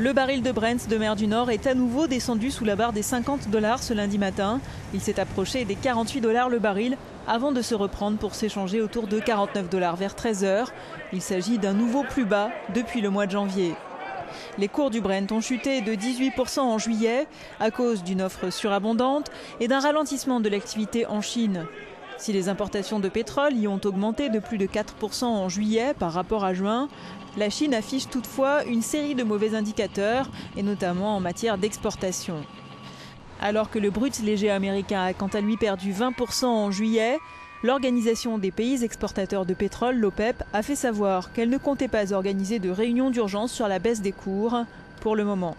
Le baril de Brent de mer du Nord est à nouveau descendu sous la barre des 50 dollars ce lundi matin. Il s'est approché des 48 dollars le baril avant de se reprendre pour s'échanger autour de 49 dollars vers 13 heures. Il s'agit d'un nouveau plus bas depuis le mois de janvier. Les cours du Brent ont chuté de 18% en juillet à cause d'une offre surabondante et d'un ralentissement de l'activité en Chine. Si les importations de pétrole y ont augmenté de plus de 4% en juillet par rapport à juin, la Chine affiche toutefois une série de mauvais indicateurs, et notamment en matière d'exportation. Alors que le brut léger américain a quant à lui perdu 20% en juillet, l'Organisation des pays exportateurs de pétrole, l'OPEP, a fait savoir qu'elle ne comptait pas organiser de réunion d'urgence sur la baisse des cours pour le moment.